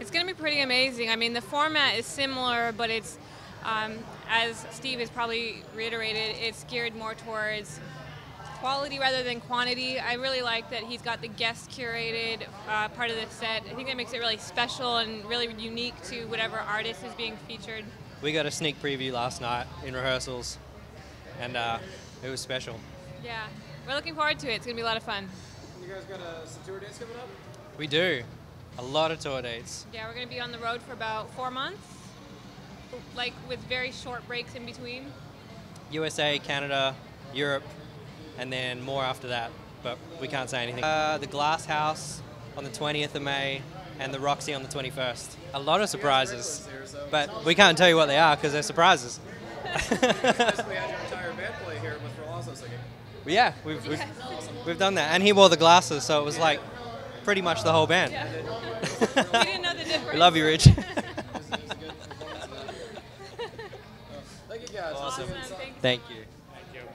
It's going to be pretty amazing. I mean, the format is similar, but it's, um, as Steve has probably reiterated, it's geared more towards quality rather than quantity. I really like that he's got the guest curated uh, part of the set. I think that makes it really special and really unique to whatever artist is being featured. We got a sneak preview last night in rehearsals, and uh, it was special. Yeah, we're looking forward to it. It's going to be a lot of fun. You guys got a some tour dates coming up? We do a lot of tour dates. Yeah, we're going to be on the road for about four months, like with very short breaks in between. USA, Canada, Europe, and then more after that. But we can't say anything. Uh, the Glass House on the 20th of May, and the Roxy on the 21st. A lot of surprises, but we can't tell you what they are because they're surprises. basically had your entire band play here with Rolazo singing. yeah, we've, we've, we've done that. And he wore the glasses, so it was like pretty much the whole band. we didn't know the difference. We love you, Rich. It was, it was a good performance. Thank you guys. Awesome. We'll see you in Thank you. Thank you.